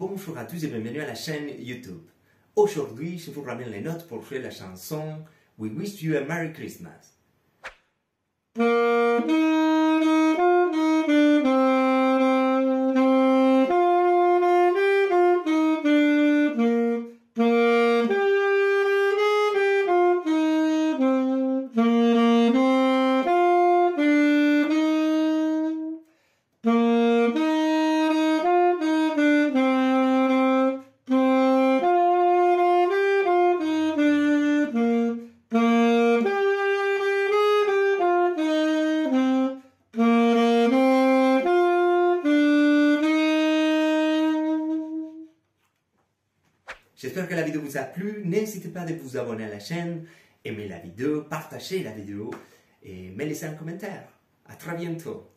Bonjour à tous et bienvenue à la chaîne YouTube. Aujourd'hui, je vous ramène les notes pour jouer la chanson We Wish You a Merry Christmas. J'espère que la vidéo vous a plu. N'hésitez pas à vous abonner à la chaîne, aimer la vidéo, partager la vidéo et me laisser un commentaire. À très bientôt.